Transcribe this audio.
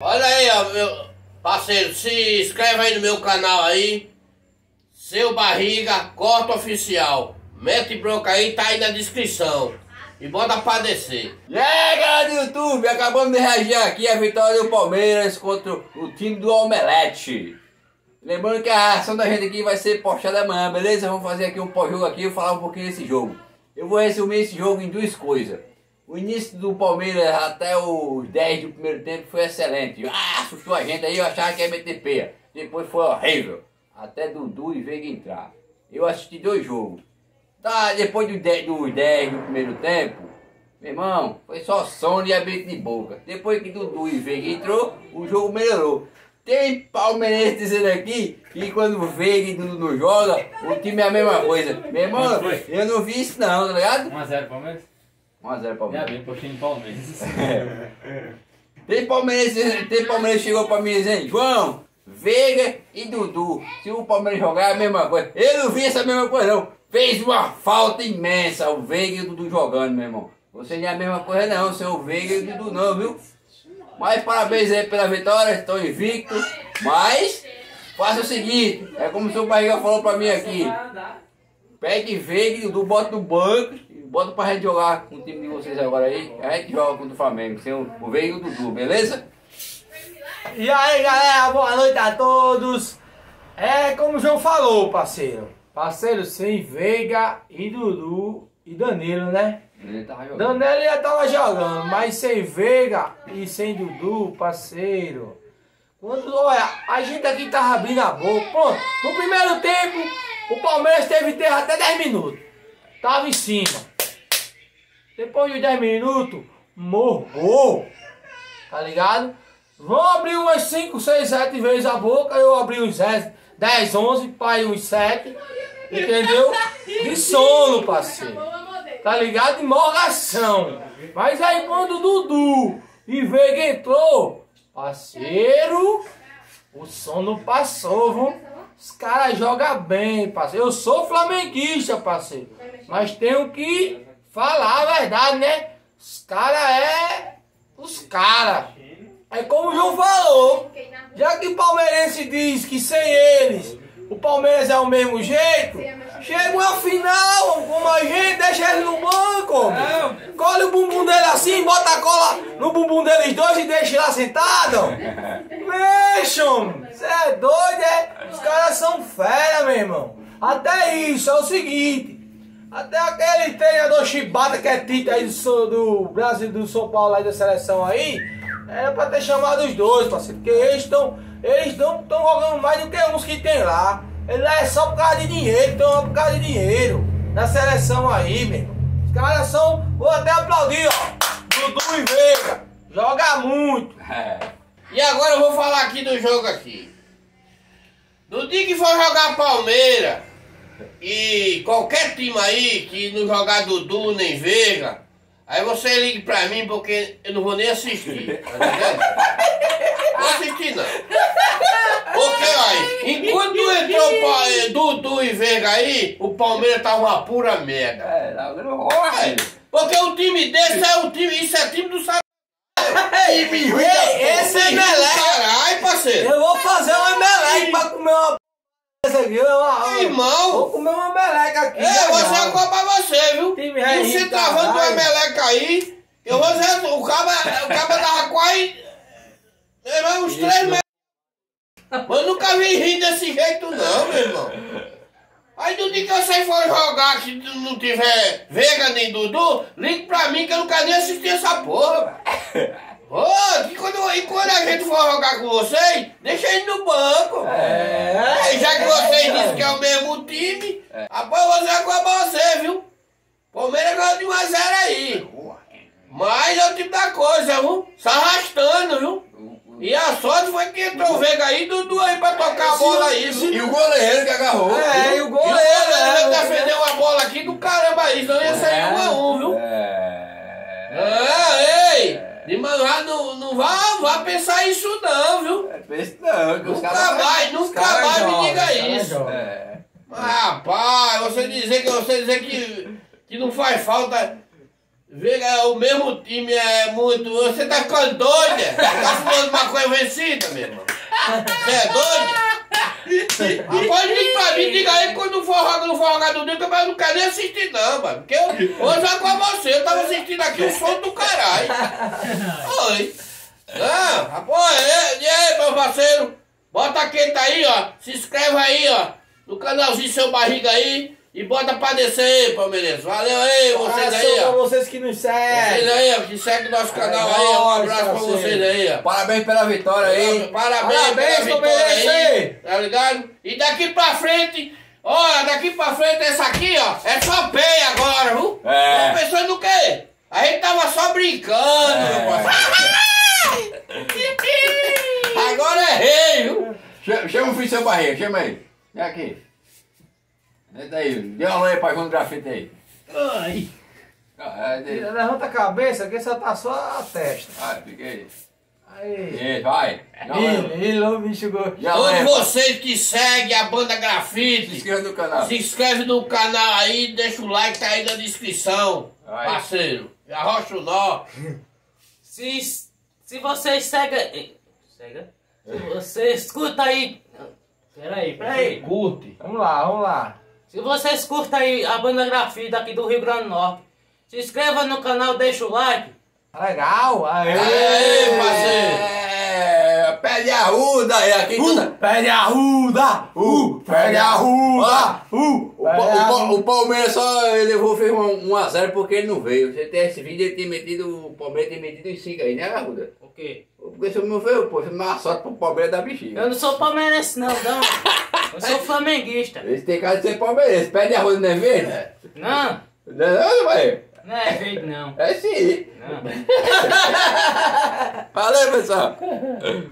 Olha aí, ó, meu parceiro, se inscreve aí no meu canal aí. Seu Barriga, corta oficial. Mete bronca aí, tá aí na descrição. E bota pra descer. E aí, galera do YouTube, acabamos de reagir aqui a vitória do Palmeiras contra o time do Omelete. Lembrando que a ação da gente aqui vai ser postada amanhã, beleza? Vamos fazer aqui um pós-jogo aqui e falar um pouquinho desse jogo. Eu vou resumir esse jogo em duas coisas. O início do Palmeiras até os 10 do primeiro tempo foi excelente. Ah, assustou a gente aí, eu achava que ia meter peia. Depois foi horrível. Até Dudu e Veiga entrar. Eu assisti dois jogos. Tá, depois dos 10, dos 10 do primeiro tempo, meu irmão, foi só sono e aberto de boca. Depois que Dudu e Veiga entrou, o jogo melhorou. Tem palmeirense dizendo aqui que quando Veiga e Dudu não joga, o time é a mesma coisa. Meu irmão, eu não vi isso não, tá ligado? 1x0 Palmeiras? 1x0 Já Palmeiras. bem, postinho de Palmeiras. Tem palmeirense, tem palmeirense chegou pra mim dizendo, João, Veiga e Dudu, se o Palmeiras jogar é a mesma coisa. Eu não vi essa mesma coisa não. Fez uma falta imensa o Veiga e o Dudu jogando, meu irmão. Você não é a mesma coisa não, seu Veiga e o Dudu não, viu? Mas parabéns aí pela vitória, estou invicto. Mas faça o seguinte, é como o seu barriga falou pra mim aqui. Pegue Veiga e Dudu, bota no banco bota pra gente jogar com o time de vocês agora aí. A gente joga contra o Flamengo, sem o o Veiga e o Dudu, beleza? E aí galera, boa noite a todos. É como o João falou, parceiro. Parceiro sem Veiga e Dudu e Danilo, né? Ele. Danilo já tava jogando, mas sem Veiga e sem Dudu, parceiro. Quando, olha, a gente aqui tava abrindo a boca. Pronto, no primeiro tempo, o Palmeiras teve terra até 10 minutos. Tava em cima. Depois de 10 minutos, morgou. Tá ligado? Vão abrir umas 5, 6, 7 vezes a boca. Eu abri uns 10, 10 11, pai uns 7. Entendeu? De sono, parceiro. Tá ligado? De morgação. Mas aí quando o Dudu e Veiga entrou, parceiro, o sono passou, viu? Os caras jogam bem, parceiro. Eu sou flamenguista, parceiro. Mas tenho que falar verdade, né? Os caras é os caras. É como o João falou. Já que o palmeirense diz que sem eles o Palmeiras é o mesmo jeito, chega uma final como a gente, deixa eles no banco. homem. Colhe o bumbum dele assim, bota a cola no bumbum deles dois e deixa lá sentado. Mexa, você é doido, é? Os caras são fera, meu irmão. Até isso, é o seguinte. Até aquele treinador chibata que é Tito aí do, do Brasil, do São Paulo aí da seleção aí, era pra ter chamado os dois, parceiro. Porque eles estão eles estão jogando mais do que uns que tem lá. Ele lá é só por causa de dinheiro, estão lá por causa de dinheiro. Na seleção aí, meu. Os caras são, vou até aplaudir, ó. Dudu e Veiga. Joga muito. É. E agora eu vou falar aqui do jogo aqui. No dia que for jogar Palmeiras e qualquer time aí que não jogar Dudu nem Veiga, aí você ligue pra mim porque eu não vou nem assistir. Tá entendendo? Vou assistir não. Porque aí, enquanto entrou Pa- eh, Dudu e Veiga aí, o Palmeiras tá uma pura merda. É, eu vou. Ué, Porque um time desse é o time, isso é time do Sá. Ei, esse é meleca. Caralho, parceiro. Eu vou fazer uma meleca pra comer uma p. Essa aqui, Irmão. Vou comer uma meleca aqui. É, eu vou ser a copa pra você, viu? E você travando uma meleca aí, eu vou ser. O caba, o caba tava quase. Irmão, uns três meses. Eu nunca vi rir desse jeito, não, meu irmão. Aí do dia que você for jogar, que não tiver Veiga nem Dudu, ligue pra mim que eu não quero nem assistir essa porra. Ô, que quando, e quando a gente for jogar com vocês, deixa ele no banco. É. Aí, já que vocês dizem que é o mesmo time, rapaz, eu vou coisa pra você, viu? Palmeiras ganhou de 1 a 0 aí. Mas é o tipo da coisa, viu? Se arrastando, viu? E a sorte foi que entrou o Veiga aí, Dudu aí pra tocar a bola aí, viu? E o goleiro que agarrou. É, e o E o goleiro. Pensar isso não, viu? É pensa não, que os Nunca caras. mais, nunca caras mais me diga isso. É. Rapaz, você dizer que você dizer que, que não faz falta. Vega, o mesmo time é muito. Você tá ficando doida? Tá fumando maconha vencida, meu irmão? Você é doida? Rapaz, diga pra mim, diga aí quando for rogar, não for rogar do Dica, mas eu não quero nem assistir, não, mano. Porque eu, hoje é com você, eu tava assistindo aqui o som do caralho. Oi. Não, rapaz, e, e aí, meu parceiro? Bota quem tá aí, ó. Se inscreve aí, ó. No canalzinho Seu Barriga aí. E bota pra descer aí, Palmeirense. Valeu aí, vocês aí, Abração pra ó. vocês que nos Vocês seguem. aí, ó, que segue nosso canal aí, ó. Um abraço pra vocês aí, ó. Parabéns pela vitória aí. Parabéns, Parabéns, pela vitória aí, tá ligado? E daqui pra frente, olha, daqui pra frente essa aqui, ó, é só pé agora, viu? É. Tô pensando no quê? A gente tava só brincando, É. meu parceiro. Agora é rei, viu? Seu barriga, chama aí. Vem aqui. Senta aí, dê uma olhada aí pra João Grafite aí. Ai. Ah, é. Levanta a cabeça que só tá só a testa. Vai, fica aí. Aí. Isso, vai. Ele, ele, o bicho Todos vocês que seguem a banda Se Grafite, inscreva no canal. se inscreve no canal aí, deixa o like, tá aí na descrição, Vai. parceiro. Arrocha o nó. Se, se vocês seguem. Cega? Se você escuta aí. Peraí, peraí. Curte. Vamos lá, vamos lá. Se vocês curtem aí a banda grafite daqui do Rio Grande do Norte, se inscreva no canal, deixa o like. Legal. Aê, Aê, parceiro. É, pede arruda aí aqui. toda- Pede arruda! Uh, pede arruda! Uh, O, Pa- o, Pa- o Palmeiras só levou, fez um, um a 0 porque ele não veio. Você tem esse vídeo, ele tem metido, o Palmeiras tem metido em 5 aí, né, Arruda? O quê? Porque se não veio, pô, você não dá uma sorte pro Palmeiras da bexiga. Eu não sou palmeirense não, não. Eu sou flamenguista. Eles têm cara de ser palmeirense. Pede arruda, não é verde? Não, Não, é não, vai. não é verde não. É sim. Não. Valeu, pessoal.